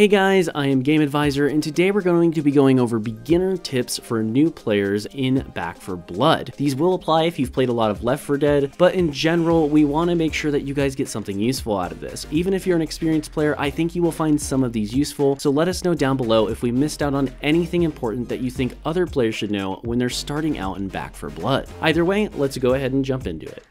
Hey guys, I am Game Advisor, and today we're going to be going over beginner tips for new players in Back 4 Blood. These will apply if you've played a lot of Left 4 Dead, but in general, we want to make sure that you guys get something useful out of this. Even if you're an experienced player, I think you will find some of these useful, so let us know down below if we missed out on anything important that you think other players should know when they're starting out in Back 4 Blood. Either way, let's go ahead and jump into it.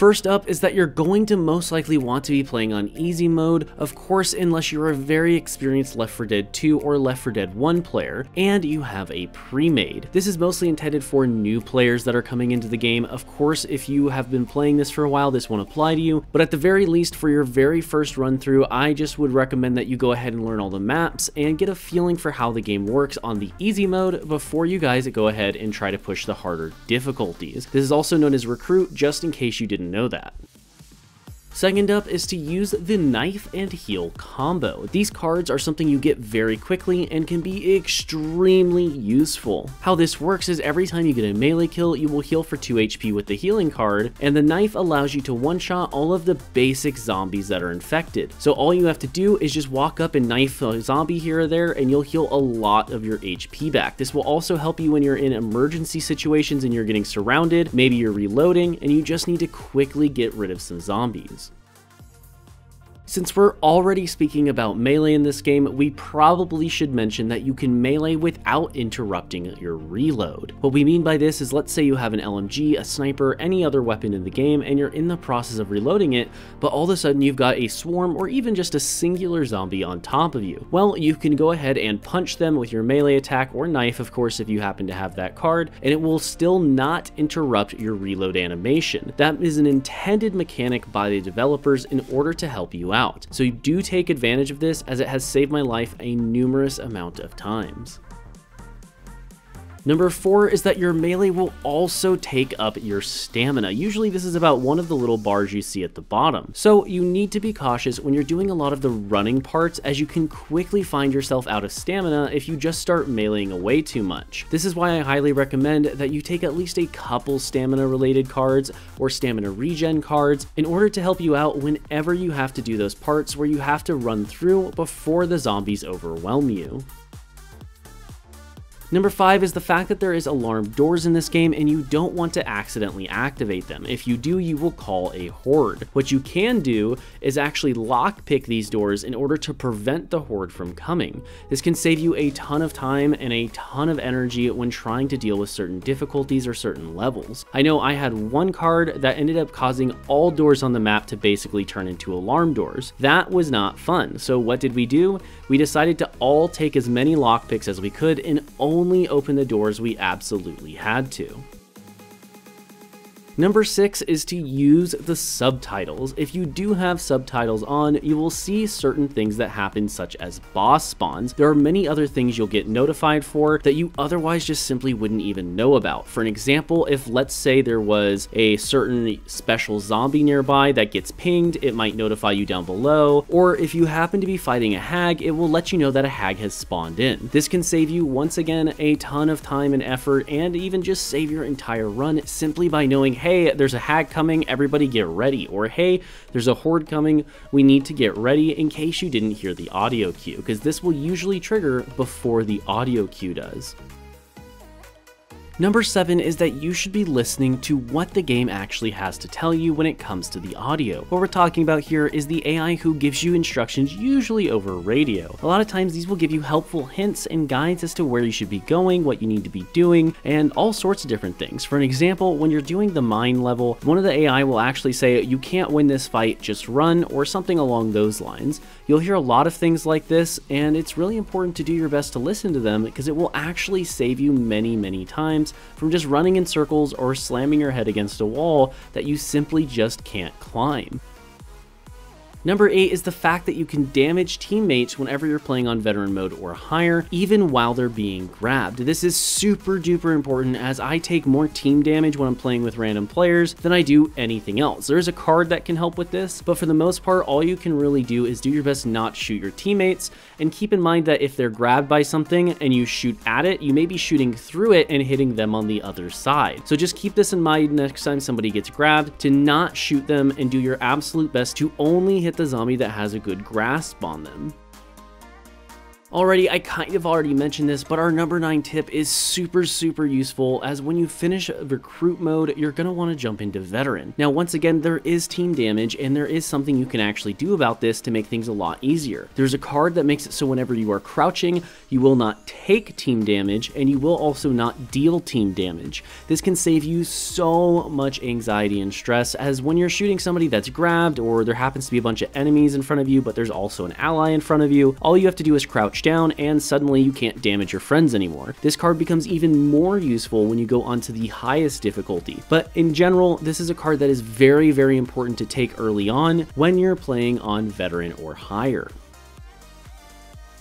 First up is that you're going to most likely want to be playing on easy mode, of course unless you're a very experienced Left 4 Dead 2 or Left 4 Dead 1 player, and you have a pre-made. This is mostly intended for new players that are coming into the game. Of course, if you have been playing this for a while, this won't apply to you, but at the very least for your very first run through, I just would recommend that you go ahead and learn all the maps and get a feeling for how the game works on the easy mode before you guys go ahead and try to push the harder difficulties. This is also known as Recruit, just in case you didn't know that. Second up is to use the knife and heal combo. These cards are something you get very quickly and can be extremely useful. How this works is every time you get a melee kill, you will heal for 2 HP with the healing card, and the knife allows you to one-shot all of the basic zombies that are infected. So all you have to do is just walk up and knife a zombie here or there, and you'll heal a lot of your HP back. This will also help you when you're in emergency situations and you're getting surrounded, maybe you're reloading, and you just need to quickly get rid of some zombies. Since we're already speaking about melee in this game, we probably should mention that you can melee without interrupting your reload. What we mean by this is let's say you have an LMG, a sniper, any other weapon in the game, and you're in the process of reloading it, but all of a sudden you've got a swarm or even just a singular zombie on top of you. Well, you can go ahead and punch them with your melee attack or knife, of course, if you happen to have that card, and it will still not interrupt your reload animation. That is an intended mechanic by the developers in order to help you out out. So you do take advantage of this as it has saved my life a numerous amount of times. Number four is that your melee will also take up your stamina. Usually this is about one of the little bars you see at the bottom. So you need to be cautious when you're doing a lot of the running parts as you can quickly find yourself out of stamina if you just start meleeing away too much. This is why I highly recommend that you take at least a couple stamina related cards or stamina regen cards in order to help you out whenever you have to do those parts where you have to run through before the zombies overwhelm you. Number 5 is the fact that there is alarm doors in this game and you don't want to accidentally activate them. If you do, you will call a horde. What you can do is actually lockpick these doors in order to prevent the horde from coming. This can save you a ton of time and a ton of energy when trying to deal with certain difficulties or certain levels. I know I had one card that ended up causing all doors on the map to basically turn into alarm doors. That was not fun, so what did we do? We decided to all take as many lockpicks as we could and only only open the doors we absolutely had to. Number six is to use the subtitles. If you do have subtitles on, you will see certain things that happen such as boss spawns. There are many other things you'll get notified for that you otherwise just simply wouldn't even know about. For an example, if let's say there was a certain special zombie nearby that gets pinged, it might notify you down below, or if you happen to be fighting a hag, it will let you know that a hag has spawned in. This can save you, once again, a ton of time and effort, and even just save your entire run simply by knowing, hey, hey, there's a hag coming, everybody get ready. Or hey, there's a horde coming, we need to get ready in case you didn't hear the audio cue, because this will usually trigger before the audio cue does. Number 7 is that you should be listening to what the game actually has to tell you when it comes to the audio. What we're talking about here is the AI who gives you instructions usually over radio. A lot of times these will give you helpful hints and guides as to where you should be going, what you need to be doing, and all sorts of different things. For an example, when you're doing the mine level, one of the AI will actually say, you can't win this fight, just run, or something along those lines. You'll hear a lot of things like this, and it's really important to do your best to listen to them because it will actually save you many, many times from just running in circles or slamming your head against a wall that you simply just can't climb. Number 8 is the fact that you can damage teammates whenever you're playing on veteran mode or higher, even while they're being grabbed. This is super duper important as I take more team damage when I'm playing with random players than I do anything else. There's a card that can help with this, but for the most part, all you can really do is do your best not shoot your teammates, and keep in mind that if they're grabbed by something and you shoot at it, you may be shooting through it and hitting them on the other side. So just keep this in mind next time somebody gets grabbed, to not shoot them and do your absolute best to only hit hit the zombie that has a good grasp on them. Already, I kind of already mentioned this, but our number 9 tip is super, super useful as when you finish recruit mode, you're going to want to jump into veteran. Now, once again, there is team damage, and there is something you can actually do about this to make things a lot easier. There's a card that makes it so whenever you are crouching, you will not take team damage, and you will also not deal team damage. This can save you so much anxiety and stress, as when you're shooting somebody that's grabbed, or there happens to be a bunch of enemies in front of you, but there's also an ally in front of you, all you have to do is crouch down and suddenly you can't damage your friends anymore. This card becomes even more useful when you go onto the highest difficulty, but in general, this is a card that is very, very important to take early on when you're playing on veteran or higher.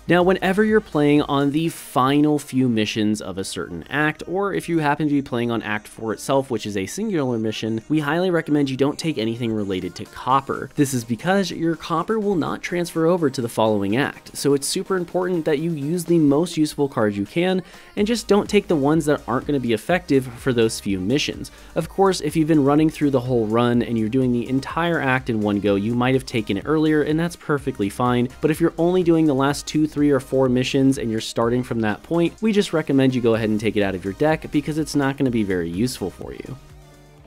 Now, whenever you're playing on the final few missions of a certain act, or if you happen to be playing on Act 4 itself, which is a singular mission, we highly recommend you don't take anything related to copper. This is because your copper will not transfer over to the following act, so it's super important that you use the most useful cards you can, and just don't take the ones that aren't going to be effective for those few missions. Of course, if you've been running through the whole run and you're doing the entire act in one go, you might have taken it earlier, and that's perfectly fine, but if you're only doing the last two, three, three or four missions and you're starting from that point, we just recommend you go ahead and take it out of your deck because it's not going to be very useful for you.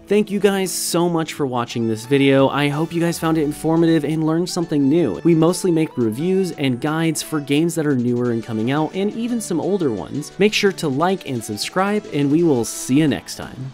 Thank you guys so much for watching this video. I hope you guys found it informative and learned something new. We mostly make reviews and guides for games that are newer and coming out, and even some older ones. Make sure to like and subscribe, and we will see you next time.